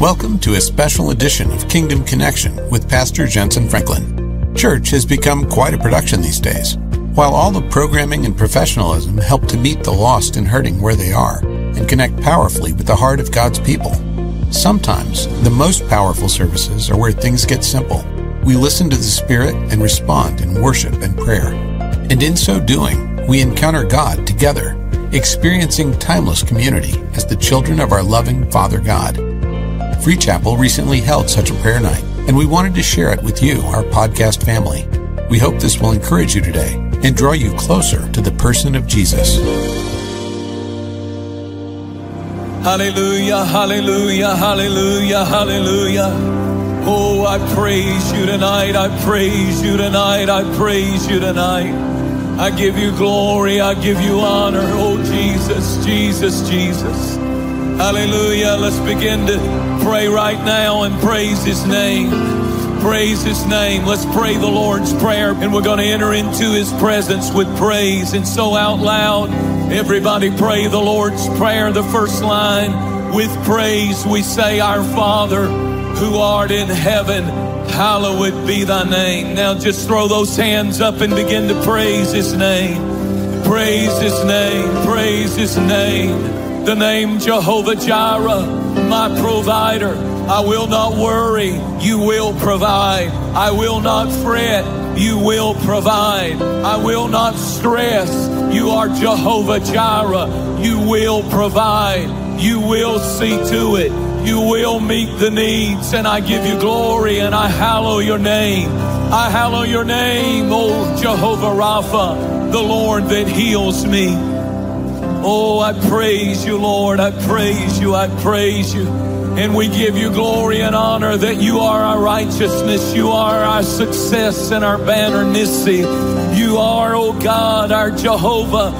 Welcome to a special edition of Kingdom Connection with Pastor Jentezen Franklin. Church has become quite a production these days. While all the programming and professionalism help to meet the lost and hurting where they are and connect powerfully with the heart of God's people, sometimes the most powerful services are where things get simple. We listen to the Spirit and respond in worship and prayer. And in so doing, we encounter God together, experiencing timeless community as the children of our loving Father God. Free Chapel recently held such a prayer night, and we wanted to share it with you, our podcast family. We hope this will encourage you today and draw you closer to the person of Jesus. Hallelujah, hallelujah, hallelujah, hallelujah. Oh, I praise you tonight. I praise you tonight. I praise you tonight. I give you glory. I give you honor. Oh, Jesus, Jesus, Jesus. Hallelujah. Let's begin to pray right now and praise His name. Praise His name. Let's pray the Lord's Prayer and we're going to enter into His presence with praise. And so out loud, everybody pray the Lord's Prayer. The first line with praise, we say, Our Father who art in heaven, hallowed be thy name. Now just throw those hands up and begin to praise His name. Praise His name. Praise His name the name Jehovah Jireh, my provider. I will not worry, you will provide. I will not fret, you will provide. I will not stress, you are Jehovah Jireh. You will provide, you will see to it. You will meet the needs, and I give you glory and I hallow your name. I hallow your name, O Jehovah Rapha, the Lord that heals me. Oh, I praise you, Lord. I praise you. I praise you. And we give you glory and honor that you are our righteousness. You are our success and our banner Nissi. You are, oh God, our Jehovah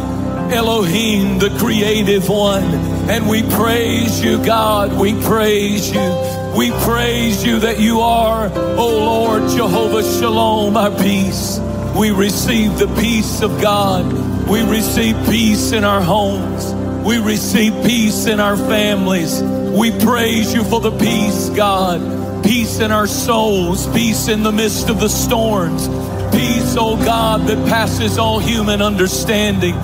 Elohim, the creative one. And we praise you, God. We praise you. We praise you that you are, oh Lord, Jehovah Shalom, our peace. We receive the peace of God we receive peace in our homes. We receive peace in our families. We praise you for the peace, God. Peace in our souls. Peace in the midst of the storms. Peace, oh God, that passes all human understanding.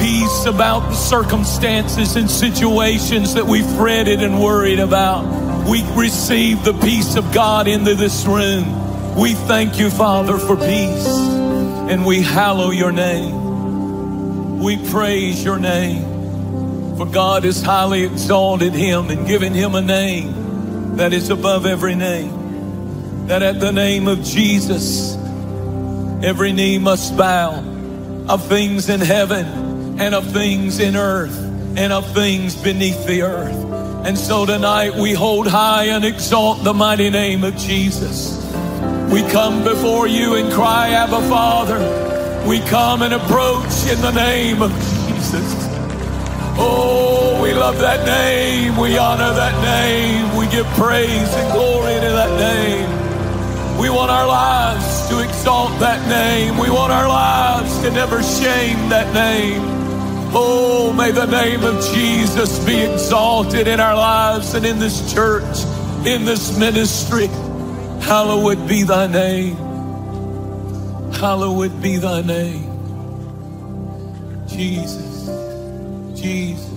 Peace about the circumstances and situations that we've fretted and worried about. We receive the peace of God into this room. We thank you, Father, for peace. And we hallow your name. We praise your name. For God has highly exalted him and given him a name that is above every name. That at the name of Jesus, every knee must bow of things in heaven and of things in earth and of things beneath the earth. And so tonight we hold high and exalt the mighty name of Jesus. We come before you and cry, Abba Father. We come and approach in the name of Jesus. Oh, we love that name. We honor that name. We give praise and glory to that name. We want our lives to exalt that name. We want our lives to never shame that name. Oh, may the name of Jesus be exalted in our lives and in this church, in this ministry. Hallowed be thy name. Hallowed be thy name. Jesus. Jesus.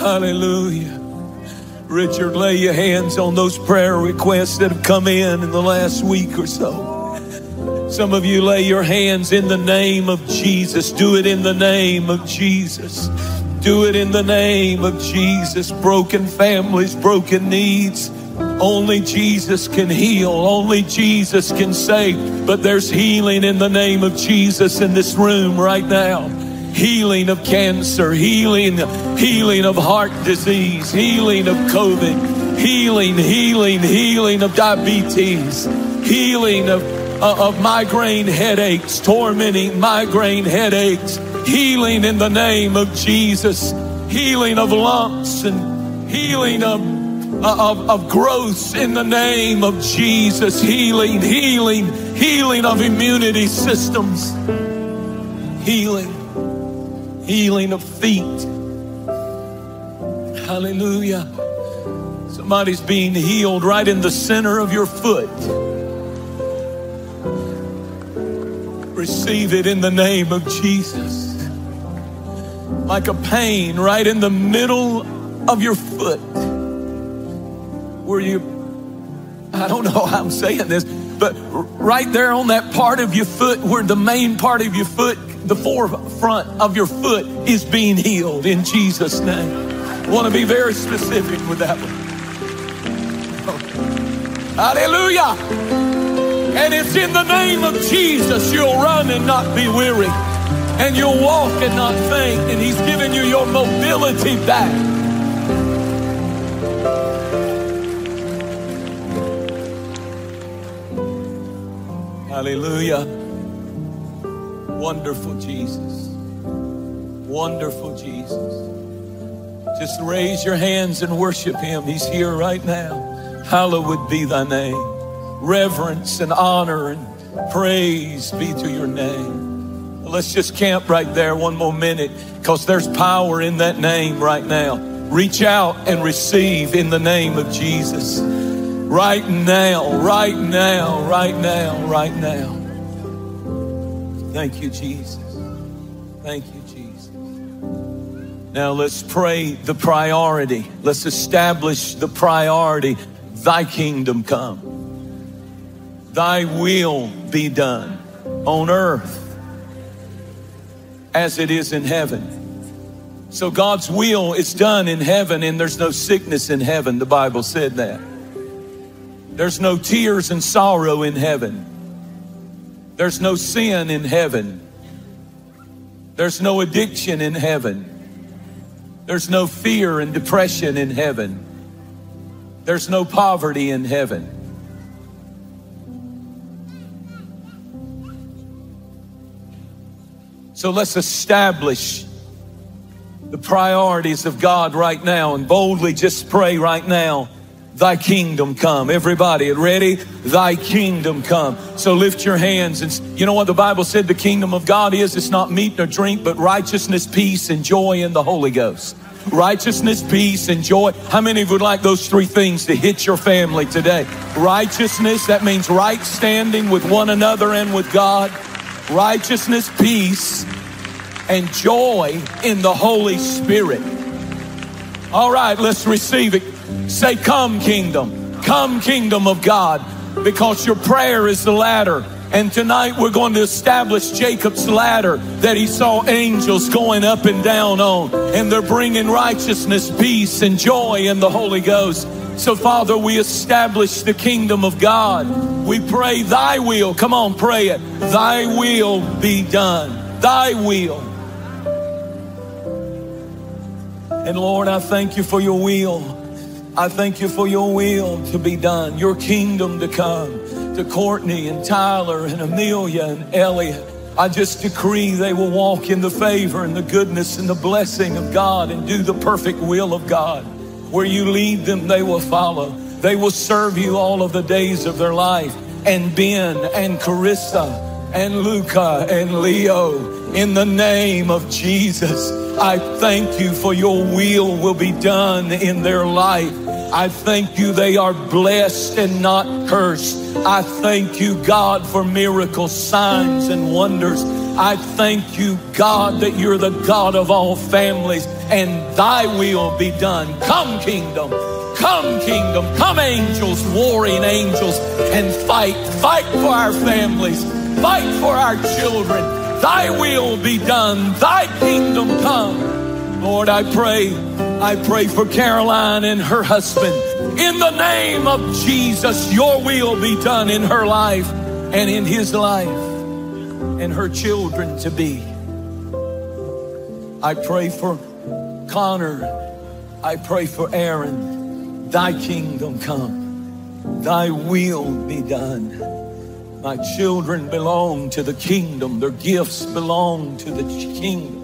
Hallelujah. Richard, lay your hands on those prayer requests that have come in in the last week or so. Some of you lay your hands in the name of Jesus. Do it in the name of Jesus. Do it in the name of Jesus. Broken families, broken needs only Jesus can heal. Only Jesus can save. But there's healing in the name of Jesus in this room right now. Healing of cancer, healing, healing of heart disease, healing of COVID, healing, healing, healing of diabetes, healing of, uh, of migraine headaches, tormenting migraine headaches, healing in the name of Jesus, healing of lumps and healing of Uh, of, of growth in the name of Jesus. Healing, healing, healing of immunity systems. Healing, healing of feet. Hallelujah. Somebody's being healed right in the center of your foot. Receive it in the name of Jesus. Like a pain right in the middle of your foot. Where you, I don't know how I'm saying this, but right there on that part of your foot where the main part of your foot, the forefront of your foot is being healed in Jesus' name. I want to be very specific with that one. Oh. Hallelujah. And it's in the name of Jesus you'll run and not be weary. And you'll walk and not faint. And He's given you your mobility back. Hallelujah. Wonderful Jesus. Wonderful Jesus. Just raise your hands and worship Him. He's here right now. Hallowed be thy name reverence and honor and praise be to your name. Let's just camp right there one more minute because there's power in that name right now. Reach out and receive in the name of Jesus. Right now, right now, right now, right now. Thank you, Jesus. Thank you, Jesus. Now let's pray the priority. Let's establish the priority. Thy kingdom come. Thy will be done on earth as it is in heaven. So God's will is done in heaven and there's no sickness in heaven. The Bible said that. There's no tears and sorrow in heaven. There's no sin in heaven. There's no addiction in heaven. There's no fear and depression in heaven. There's no poverty in heaven. So let's establish the priorities of God right now and boldly just pray right now. Thy kingdom come. Everybody, ready? Thy kingdom come. So lift your hands and you know what the Bible said the kingdom of God is? It's not meat nor drink, but righteousness, peace, and joy in the Holy Ghost. Righteousness, peace, and joy. How many of you would like those three things to hit your family today? Righteousness, that means right standing with one another and with God righteousness, peace, and joy in the Holy Spirit. All right, let's receive it. Say, Come, kingdom, come, kingdom of God, because your prayer is the ladder. And tonight we're going to establish Jacob's ladder that he saw angels going up and down on. And they're bringing righteousness, peace, and joy in the Holy Ghost. So, Father, we establish the kingdom of God. We pray, Thy will, come on, pray it. Thy will be done. Thy will. And Lord, I thank you for your will. I thank you for your will to be done, your kingdom to come to Courtney and Tyler and Amelia and Elliot. I just decree they will walk in the favor and the goodness and the blessing of God and do the perfect will of God. Where you lead them, they will follow. They will serve you all of the days of their life. And Ben and Carissa and Luca and Leo, in the name of Jesus, I thank you for your will will be done in their life. I thank you they are blessed and not cursed. I thank you, God, for miracles, signs, and wonders. I thank you, God, that you're the God of all families and thy will be done. Come, kingdom. Come, kingdom. Come, angels, warring angels, and fight. Fight for our families. Fight for our children. Thy will be done. Thy kingdom come. Lord, I pray. I pray for Caroline and her husband. In the name of Jesus, your will be done in her life and in his life and her children to be. I pray for Connor, I pray for Aaron, thy kingdom come, thy will be done. My children belong to the kingdom, their gifts belong to the kingdom.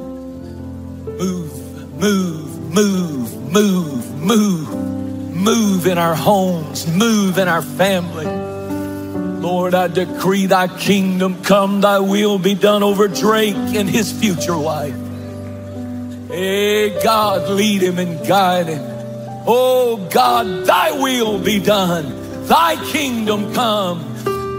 Move, move, move, move, move, move in our homes, move in our family. Lord, I decree thy kingdom come, thy will be done over Drake and his future wife. Hey, God, lead him and guide him. Oh God, thy will be done, thy kingdom come.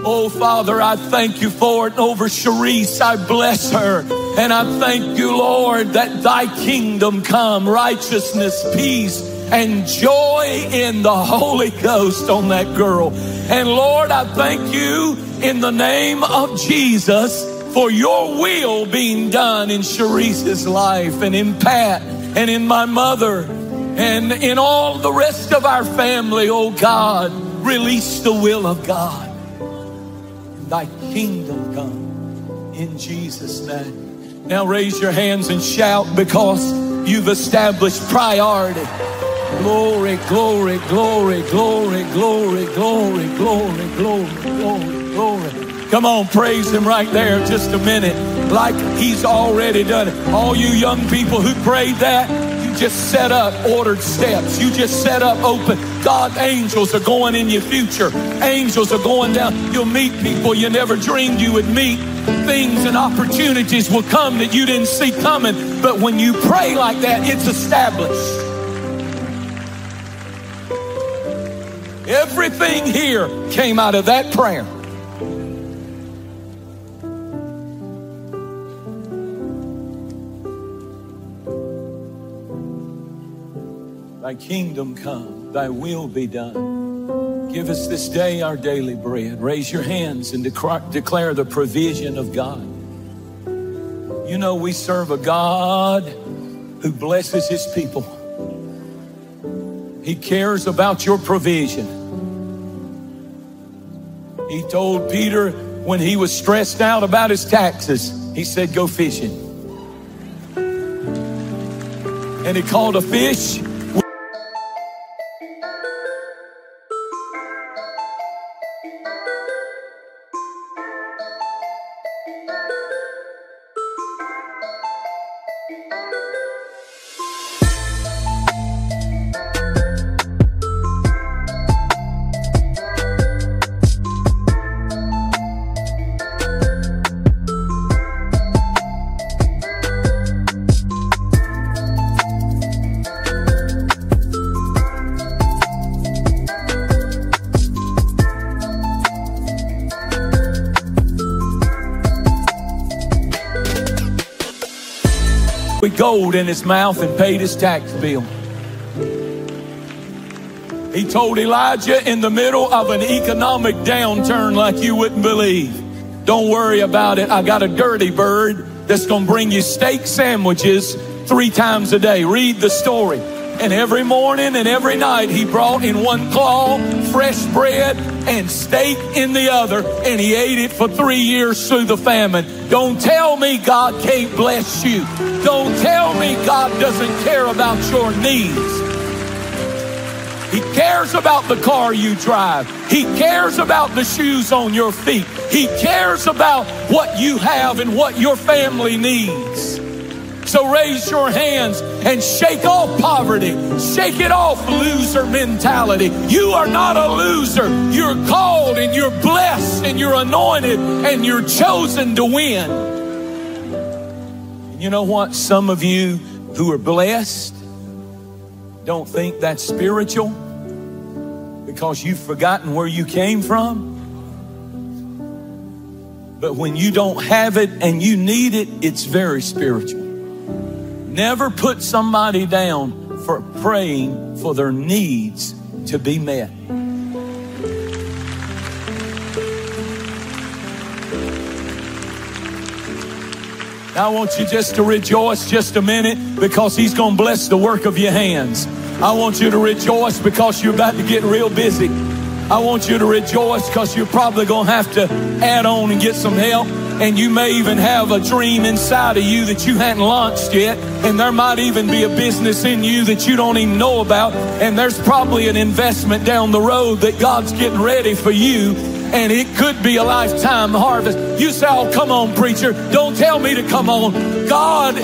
Oh Father, I thank you for it. over Sharice, I bless her. And I thank you, Lord, that thy kingdom come, righteousness, peace, and joy in the Holy Ghost on that girl. And Lord, I thank you in the name of Jesus for your will being done in Sharice's life and in Pat and in my mother and in all the rest of our family, oh God. Release the will of God. Thy kingdom come in Jesus' name. Now raise your hands and shout because you've established priority. Glory, glory, glory, glory, glory, glory, glory, glory, glory, glory. Come on, praise him right there just a minute, like he's already done it. All you young people who prayed that, you just set up ordered steps. You just set up open. God, angels are going in your future. Angels are going down. You'll meet people you never dreamed you would meet. Things and opportunities will come that you didn't see coming. But when you pray like that, it's established. Everything here came out of that prayer. Thy kingdom come, thy will be done. Give us this day our daily bread. Raise your hands and declare the provision of God. You know, we serve a God who blesses his people. He cares about your provision. He told Peter when he was stressed out about his taxes, he said, Go fishing. And he called a fish gold in his mouth and paid his tax bill. He told Elijah in the middle of an economic downturn like you wouldn't believe. Don't worry about it. I got a dirty bird that's going to bring you steak sandwiches three times a day. Read the story. And every morning and every night he brought in one claw fresh bread and steak in the other, and he ate it for three years through the famine. Don't tell me God can't bless you. Don't tell me God doesn't care about your needs. He cares about the car you drive. He cares about the shoes on your feet. He cares about what you have and what your family needs. So raise your hands and shake off poverty. Shake it off, loser mentality. You are not a loser. You're called and you're blessed and you're anointed and you're chosen to win. And you know what? Some of you who are blessed don't think that's spiritual because you've forgotten where you came from. But when you don't have it and you need it, it's very spiritual. Never put somebody down for praying for their needs to be met. I want you just to rejoice just a minute because he's going to bless the work of your hands. I want you to rejoice because you're about to get real busy. I want you to rejoice because you're probably going to have to add on and get some help and you may even have a dream inside of you that you hadn't launched yet, and there might even be a business in you that you don't even know about, and there's probably an investment down the road that God's getting ready for you, and it could be a lifetime harvest. You say, Oh, come on, preacher, don't tell me to come on. God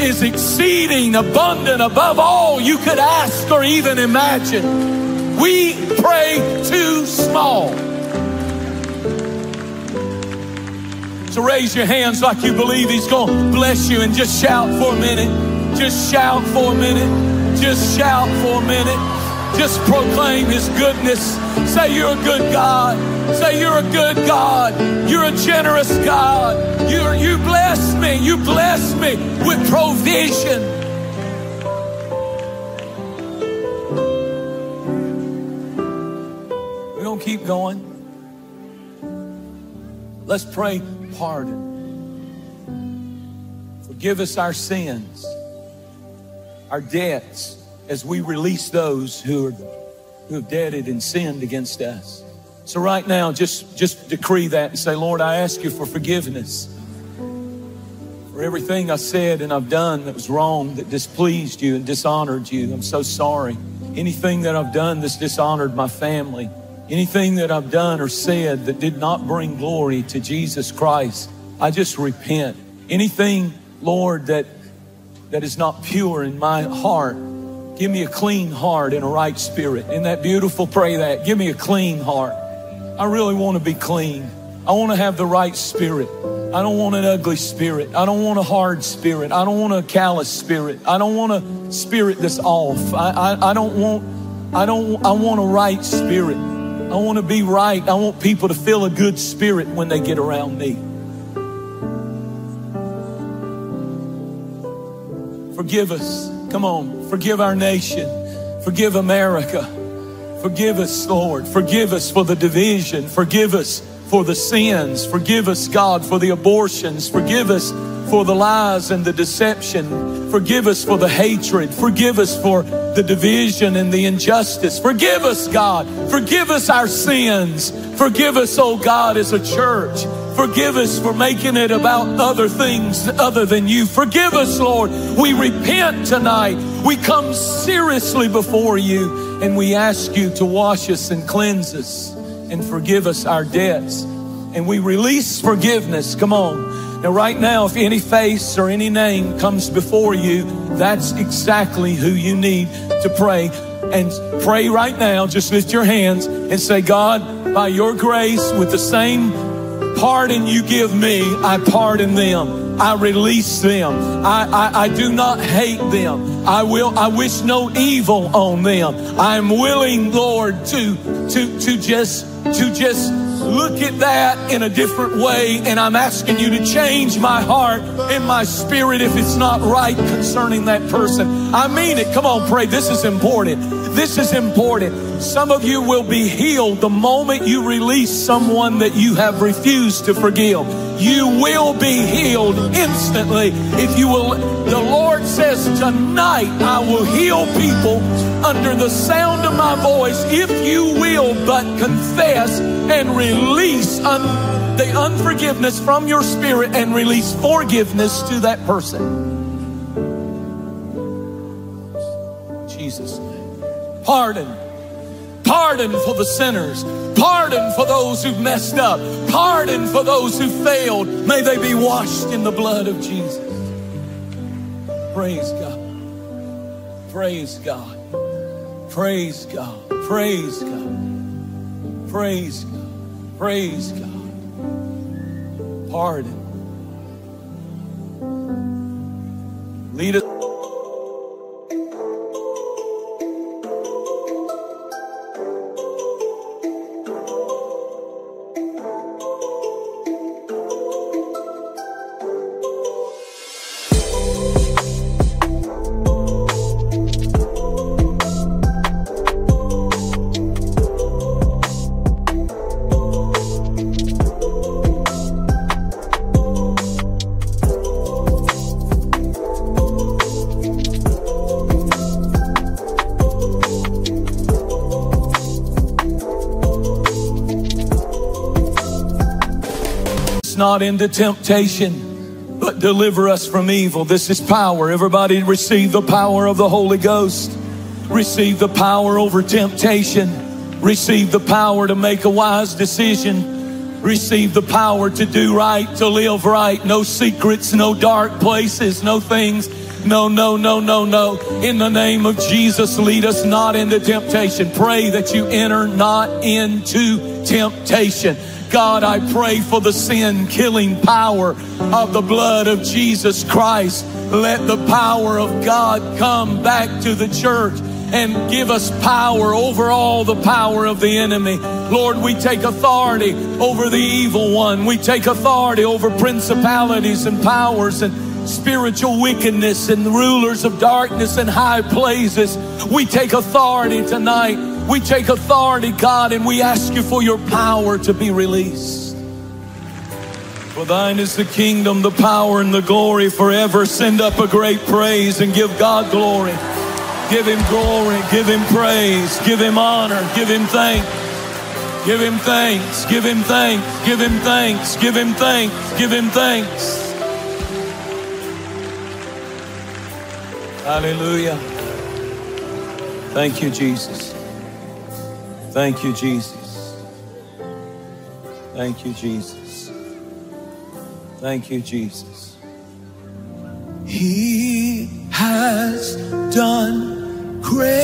is exceeding abundant above all you could ask or even imagine. We pray too small. So raise your hands like you believe He's going to bless you and just shout for a minute. Just shout for a minute. just shout for a minute? Just proclaim His goodness. Say, You're a good God. Say, You're a good God. You're a generous God. You're, you bless me. You bless me with provision. We're to keep going. Let's pray pardon. Forgive us our sins, our debts, as we release those who, are, who have debted and sinned against us. So right now, just, just decree that and say, Lord, I ask you for forgiveness for everything I said and I've done that was wrong, that displeased you and dishonored you. I'm so sorry. Anything that I've done that's dishonored my family, anything that I've done or said that did not bring glory to Jesus Christ, I just repent. Anything, Lord, that that is not pure in my heart, give me a clean heart and a right spirit. Isn't that beautiful? Pray that. Give me a clean heart. I really want to be clean. I want to have the right spirit. I don't want an ugly spirit. I don't want a hard spirit. I don't want a callous spirit. I don't want a spirit that's off. I, I, I don't want, I don't, I want a right spirit. I want to be right. I want people to feel a good spirit when they get around me. Forgive us. Come on. Forgive our nation. Forgive America. Forgive us, Lord. Forgive us for the division. Forgive us for the sins. Forgive us, God, for the abortions. Forgive us for the lies and the deception. Forgive us for the hatred. Forgive us for the division and the injustice. Forgive us, God. Forgive us our sins. Forgive us, oh God, as a church. Forgive us for making it about other things other than you. Forgive us, Lord. We repent tonight. We come seriously before you and we ask you to wash us and cleanse us and forgive us our debts. And we release forgiveness. Come on. Now, right now, if any face or any name comes before you, that's exactly who you need to pray. And pray right now. Just lift your hands and say, God, by your grace, with the same pardon you give me, I pardon them. I release them. I, I, I, do not hate them. I will, I wish no evil on them. I'm willing, Lord, to, to, to just, to just look at that in a different way. And I'm asking you to change my heart and my spirit if it's not right concerning that person. I mean it. Come on, pray. This is important. This is important. Some of you will be healed the moment you release someone that you have refused to forgive. You will be healed instantly if you will. The Lord says, Tonight I will heal people under the sound of my voice if you will but confess and release un- the unforgiveness from your spirit and release forgiveness to that person. Jesus' name. Pardon. Pardon for the sinners. Pardon for those who've messed up. Pardon for those who failed. May they be washed in the blood of Jesus. Praise God. Praise God. Praise God. Praise God. Praise God. Praise God. Pardon. Lead us. Not into temptation, but deliver us from evil. This is power. Everybody receive the power of the Holy Ghost. Receive the power over temptation. Receive the power to make a wise decision. Receive the power to do right, to live right. No secrets, no dark places, no things. No, no, no, no, no. In the name of Jesus, lead us not into temptation. Pray that you enter not into temptation. God, I pray for the sin killing power of the blood of Jesus Christ let the power of God come back to the church and give us power over all the power of the enemy. Lord, we take authority over the evil one. We take authority over principalities and powers and spiritual wickedness and rulers of darkness and high places. We take authority tonight. We take authority, God, and we ask you for your power to be released. For thine is the kingdom, the power, and the glory forever. Send up a great praise and give God glory. Give him glory, give him praise, give him honor, give him thanks. Give him thanks, give him thanks, give him thanks, give him thanks, give him thanks. Hallelujah. Thank you, Jesus. Thank you, Jesus. Thank you, Jesus. Thank you, Jesus. He has done great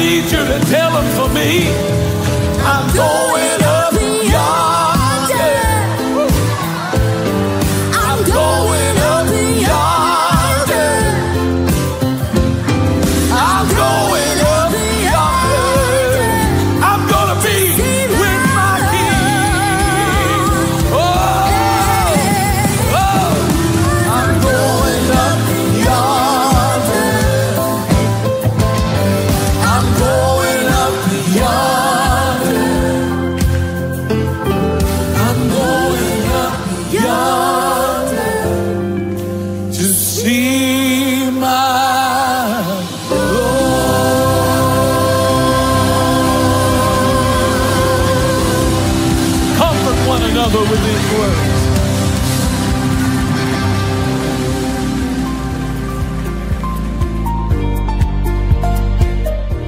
need you to tell them for me.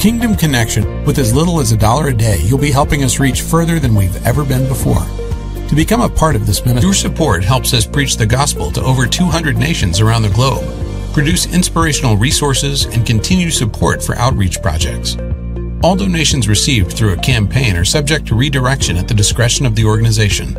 Kingdom Connection, with as little as a dollar a day, you'll be helping us reach further than we've ever been before. To become a part of this ministry, your support helps us preach the gospel to over 200 nations around the globe, produce inspirational resources, and continue support for outreach projects. All donations received through a campaign are subject to redirection at the discretion of the organization.